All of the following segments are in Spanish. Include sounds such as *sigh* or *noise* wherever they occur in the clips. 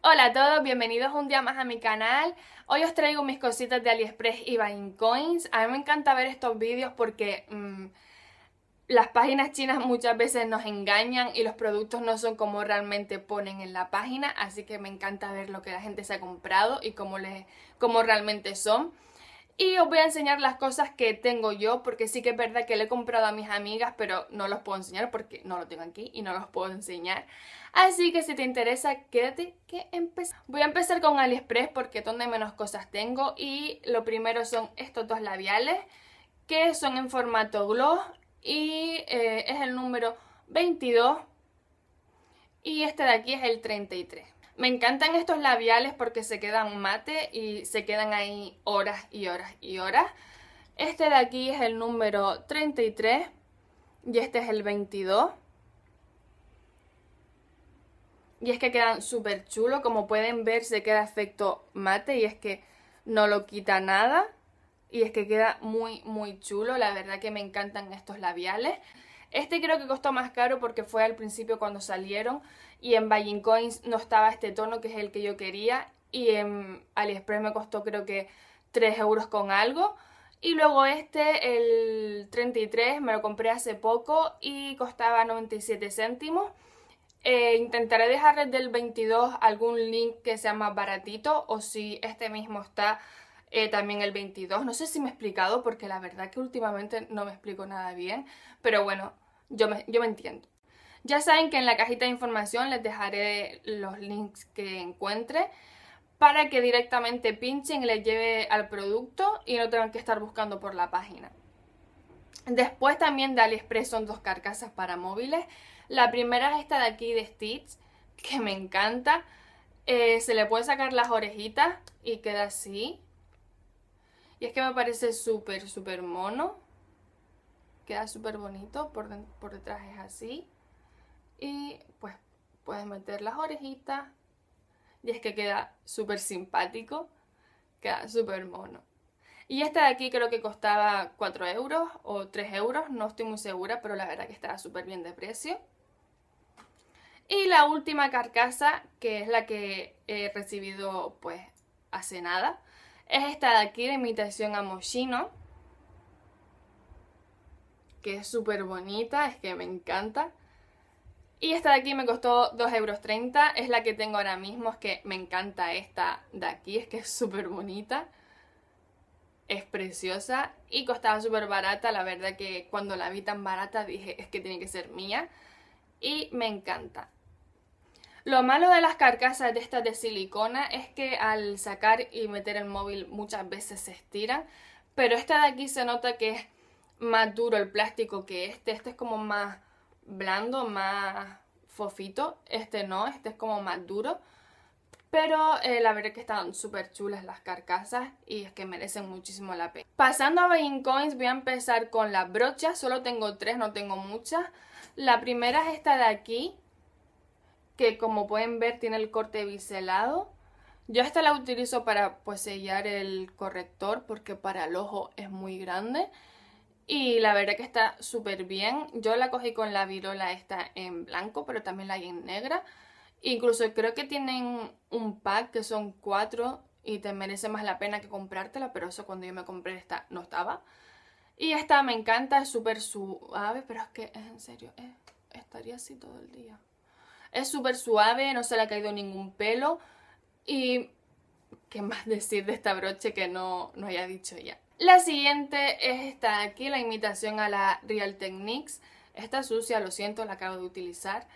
Hola a todos, bienvenidos un día más a mi canal. Hoy os traigo mis cositas de AliExpress y Buying Coins. A mí me encanta ver estos vídeos porque mmm, las páginas chinas muchas veces nos engañan y los productos no son como realmente ponen en la página, así que me encanta ver lo que la gente se ha comprado y cómo, cómo realmente son. Y os voy a enseñar las cosas que tengo yo, porque sí que es verdad que le he comprado a mis amigas, pero no los puedo enseñar porque no lo tengo aquí y no los puedo enseñar. Así que si te interesa, quédate que empezamos. Voy a empezar con AliExpress porque es donde menos cosas tengo. Y lo primero son estos dos labiales, que son en formato gloss y eh, es el número 22. Y este de aquí es el 33. Me encantan estos labiales porque se quedan mate y se quedan ahí horas y horas y horas. Este de aquí es el número 33 y este es el 22. Y es que quedan súper chulos, como pueden ver se queda efecto mate y es que no lo quita nada. Y es que queda muy muy chulo, la verdad que me encantan estos labiales. Este creo que costó más caro porque fue al principio cuando salieron y en Buying Coins no estaba este tono que es el que yo quería y en AliExpress me costó creo que 3 euros con algo. Y luego este, el 33, me lo compré hace poco y costaba 97 céntimos. Eh, intentaré dejarles del 22 algún link que sea más baratito o si este mismo está eh, también el 22. No sé si me he explicado porque la verdad que últimamente no me explico nada bien, pero bueno, yo me, yo me entiendo. Ya saben que en la cajita de información les dejaré los links que encuentre para que directamente pinchen y les lleve al producto y no tengan que estar buscando por la página. Después también de AliExpress son dos carcasas para móviles. La primera es esta de aquí de Stitch, que me encanta. Eh, se le puede sacar las orejitas y queda así. Y es que me parece súper, súper mono. Queda súper bonito, por, por detrás es así. Y pues puedes meter las orejitas. Y es que queda súper simpático. Queda súper mono. Y esta de aquí creo que costaba 4 euros o 3 euros, no estoy muy segura, pero la verdad que estaba súper bien de precio. Y la última carcasa, que es la que he recibido pues hace nada, es esta de aquí de imitación a Moschino. Que es súper bonita, es que me encanta. Y esta de aquí me costó 2,30 euros. Es la que tengo ahora mismo, es que me encanta esta de aquí, es que es súper bonita. Es preciosa y costaba súper barata. La verdad que cuando la vi tan barata dije, es que tiene que ser mía. Y me encanta. Lo malo de las carcasas de estas de silicona es que al sacar y meter el móvil muchas veces se estiran, pero esta de aquí se nota que es más duro el plástico que este, este es como más blando, más fofito, este no, este es como más duro, pero eh, la verdad es que están súper chulas las carcasas y es que merecen muchísimo la pena. Pasando a Buying Coins voy a empezar con las brochas, solo tengo tres, no tengo muchas. La primera es esta de aquí, que como pueden ver tiene el corte biselado. Yo esta la utilizo para pues sellar el corrector porque para el ojo es muy grande. Y la verdad que está súper bien. Yo la cogí con la virola esta en blanco, pero también la hay en negra. Incluso creo que tienen un pack que son cuatro y te merece más la pena que comprártela, pero eso cuando yo me compré esta no estaba. Y esta me encanta, es súper suave, pero es que en serio, estaría así todo el día. Es súper suave, no se le ha caído ningún pelo. Y qué más *laughs* decir de esta broche que no, no haya dicho ya. La siguiente es esta de aquí, la imitación a la Real Techniques. Esta sucia, lo siento, la acabo de utilizar.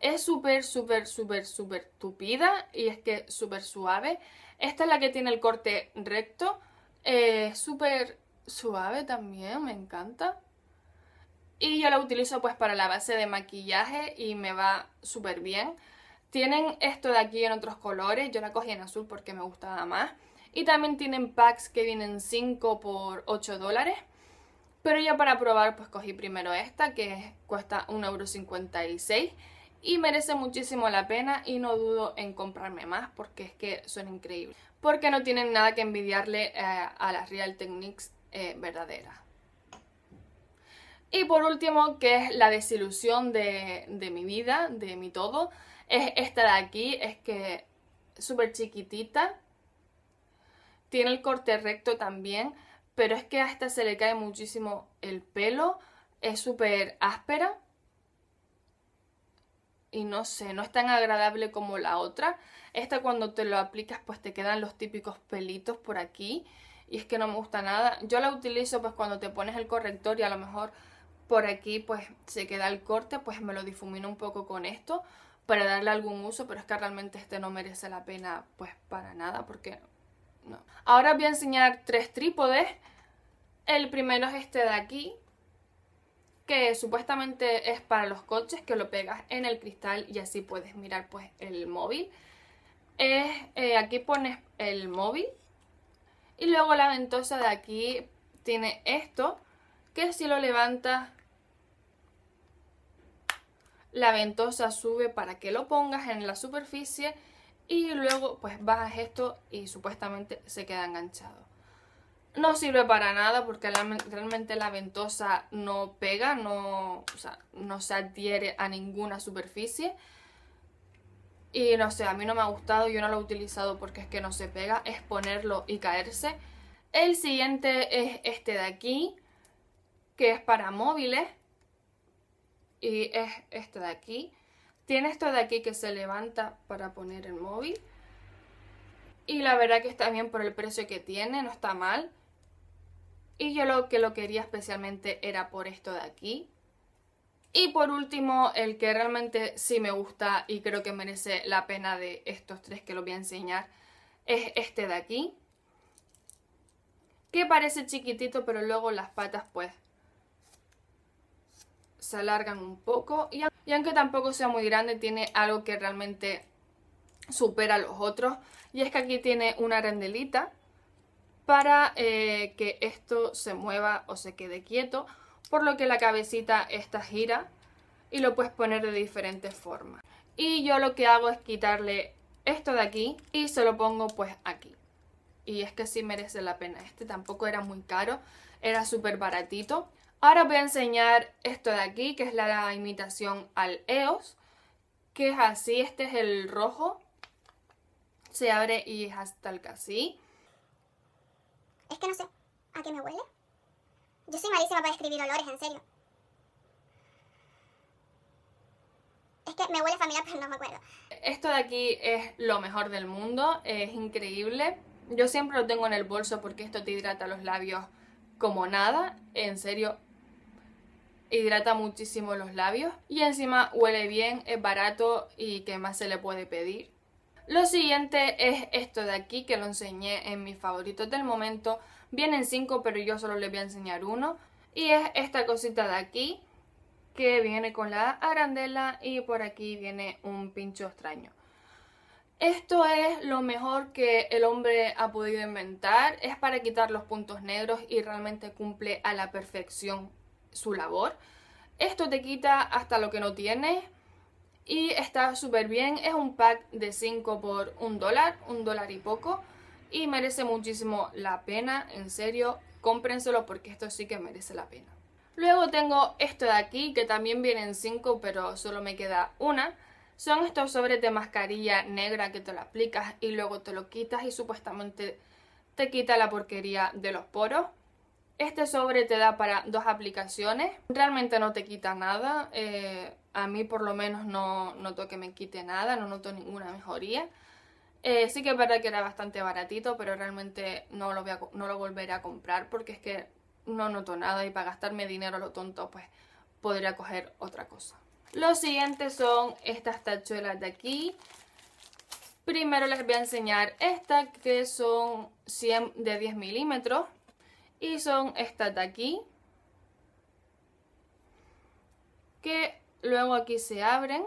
Es súper, súper, súper, súper tupida y es que súper suave. Esta es la que tiene el corte recto. Eh, súper suave también, me encanta. Y yo la utilizo pues para la base de maquillaje y me va súper bien. Tienen esto de aquí en otros colores, yo la cogí en azul porque me gustaba más. Y también tienen packs que vienen 5 por 8 dólares. Pero ya para probar pues cogí primero esta que cuesta 1,56€ y merece muchísimo la pena y no dudo en comprarme más porque es que son increíbles. Porque no tienen nada que envidiarle eh, a las Real Techniques eh, verdaderas. Y por último, que es la desilusión de, mi vida, de mi todo, es esta de aquí, es que súper chiquitita. Tiene el corte recto también, pero es que a esta se le cae muchísimo el pelo. Es súper áspera. Y no sé, no es tan agradable como la otra. Esta cuando te lo aplicas pues te quedan los típicos pelitos por aquí. Y es que no me gusta nada. Yo la utilizo pues cuando te pones el corrector y a lo mejor por aquí pues se queda el corte. Pues me lo difumino un poco con esto para darle algún uso. Pero es que realmente este no merece la pena pues para nada porque Ahora voy a enseñar tres trípodes. El primero es este de aquí, que supuestamente es para los coches, que lo pegas en el cristal y así puedes mirar pues el móvil. Es, eh, aquí pones el móvil y luego la ventosa de aquí tiene esto, que si lo levantas la ventosa sube para que lo pongas en la superficie y luego pues bajas esto y supuestamente se queda enganchado. No sirve para nada porque realmente la ventosa no pega, no, no se adhiere a ninguna superficie. Y no sé, a mí no me ha gustado, yo no lo he utilizado porque es que no se pega, es ponerlo y caerse. El siguiente es este de aquí, que es para móviles. Y es este de aquí. Tiene esto de aquí que se levanta para poner el móvil. Y la verdad que está bien por el precio que tiene, no está mal. Y yo lo que lo quería especialmente era por esto de aquí. Y por último, el que realmente sí me gusta y creo que merece la pena de estos tres que los voy a enseñar es este de aquí. Que parece chiquitito, pero luego las patas pues se alargan un poco. Y, aunque tampoco sea muy grande, tiene algo que realmente supera a los otros. Y es que aquí tiene una rendelita para eh, que esto se mueva o se quede quieto. Por lo que la cabecita esta gira y lo puedes poner de diferentes formas. Y yo lo que hago es quitarle esto de aquí y se lo pongo pues aquí. Y es que sí merece la pena. Este tampoco era muy caro, era súper baratito. Ahora voy a enseñar esto de aquí, que es la imitación al EOS, que es así, este es el rojo, se abre y es hasta el casi. Es que no sé, ¿a qué me huele? Yo soy malísima para escribir olores, en serio. Es que me huele familiar, pero no me acuerdo. Esto de aquí es lo mejor del mundo, es increíble. Yo siempre lo tengo en el bolso porque esto te hidrata los labios como nada. En serio, hidrata muchísimo los labios y encima huele bien, es barato y que más se le puede pedir. Lo siguiente es esto de aquí que lo enseñé en mis favoritos del momento. Vienen cinco pero yo solo les voy a enseñar uno. Y es esta cosita de aquí que viene con la arandela y por aquí viene un pincho extraño. Esto es lo mejor que el hombre ha podido inventar. Es para quitar los puntos negros y realmente cumple a la perfección su labor. Esto te quita hasta lo que no tienes y está súper bien. Es un pack de 5 por un dólar, un dólar y poco. Y merece muchísimo la pena, en serio, cómprenselo porque esto sí que merece la pena. Luego tengo esto de aquí, que también vienen 5, pero solo me queda una. Son estos sobres de mascarilla negra que te lo aplicas y luego te lo quitas y supuestamente te quita la porquería de los poros. Este sobre te da para dos aplicaciones. Realmente no te quita nada. Eh, a mí por lo menos no noto que me quite nada, no noto ninguna mejoría. Eh, sí que es verdad que era bastante baratito, pero realmente no lo, voy a, no lo volveré a comprar porque es que no noto nada y para gastarme dinero lo tonto pues podría coger otra cosa. Los siguientes son estas tachuelas de aquí. Primero les voy a enseñar estas que son 100 de 10 milímetros. Y son estas de aquí. Que luego aquí se abren.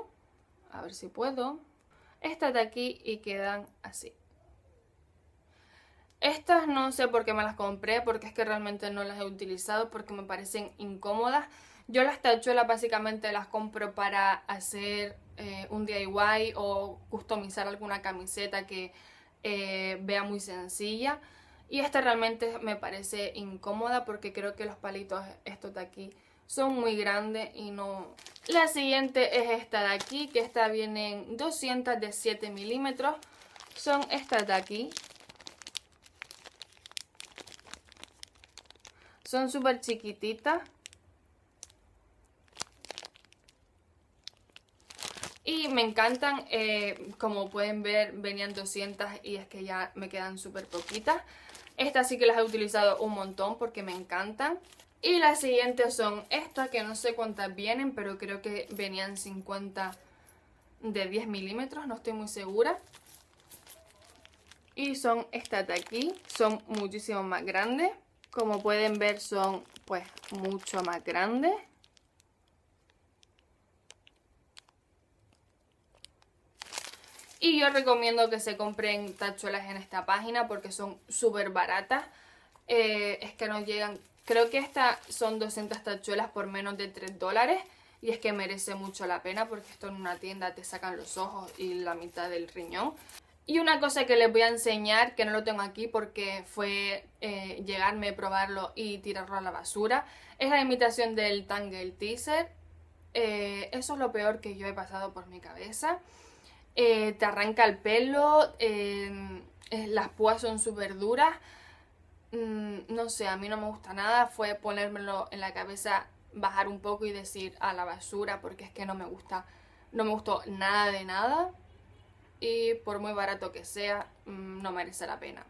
A ver si puedo. Estas de aquí y quedan así. Estas no sé por qué me las compré, porque es que realmente no las he utilizado, porque me parecen incómodas. Yo las tachuelas básicamente las compro para hacer eh, un DIY o customizar alguna camiseta que eh, vea muy sencilla. Y esta realmente me parece incómoda porque creo que los palitos estos de aquí son muy grandes y no... La siguiente es esta de aquí, que esta viene en 200 de 7 milímetros. son estas de aquí. Son súper chiquititas. Y me encantan, eh, como pueden ver venían 200 y es que ya me quedan súper poquitas. Estas sí que las he utilizado un montón porque me encantan. Y las siguientes son estas que no sé cuántas vienen, pero creo que venían 50 de 10 milímetros, no estoy muy segura. Y son estas de aquí, son muchísimo más grandes. Como pueden ver son pues mucho más grandes. Y yo recomiendo que se compren tachuelas en esta página porque son súper baratas. Eh, es que nos llegan, creo que estas son 200 tachuelas por menos de 3 dólares. Y es que merece mucho la pena porque esto en una tienda te sacan los ojos y la mitad del riñón. Y una cosa que les voy a enseñar, que no lo tengo aquí porque fue eh, llegarme, probarlo y tirarlo a la basura, es la imitación del Tangle Teaser. Eh, eso es lo peor que yo he pasado por mi cabeza. Eh, te arranca el pelo, em, eh, las púas son súper duras. Mm, no sé, a mí no me gusta nada. Fue ponérmelo en la cabeza, bajar un poco y decir a la basura porque es que no me gusta, no me gustó nada de nada. Y por muy barato que sea, mm, no merece la pena.